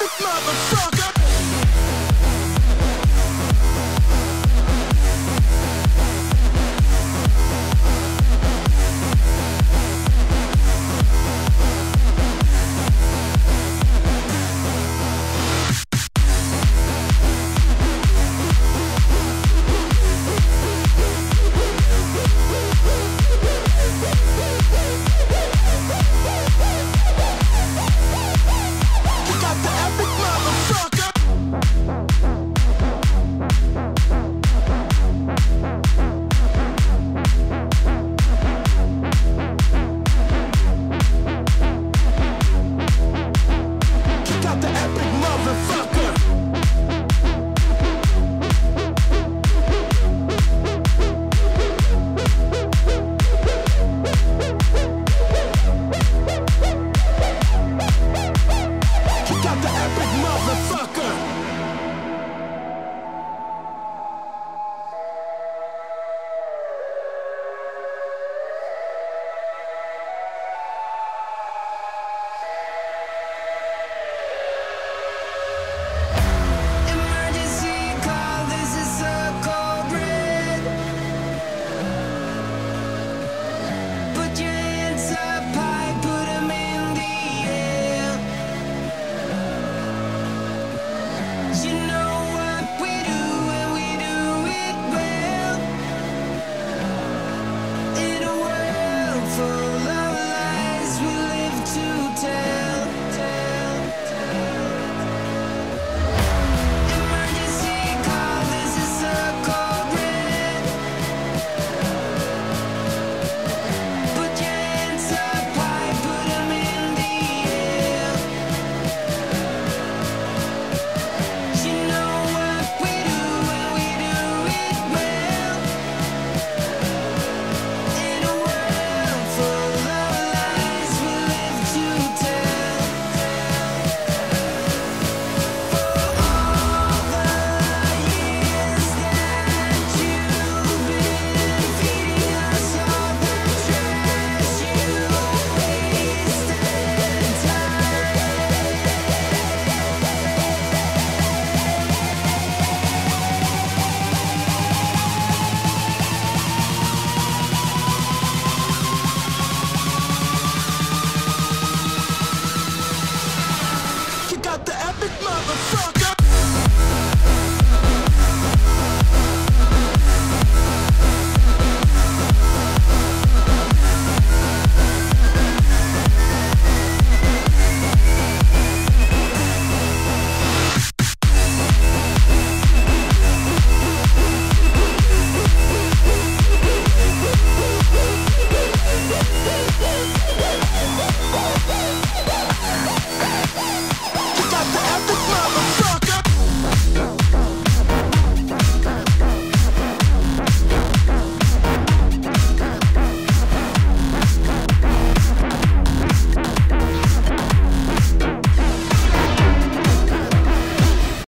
this motherfucker.